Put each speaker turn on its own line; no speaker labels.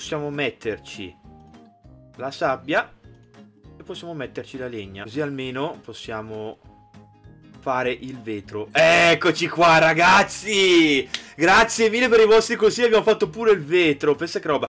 possiamo metterci la sabbia e possiamo metterci la legna. Così almeno possiamo fare il vetro. Eccoci qua ragazzi! Grazie mille per i vostri consigli, abbiamo fatto pure il vetro. Pensa che roba.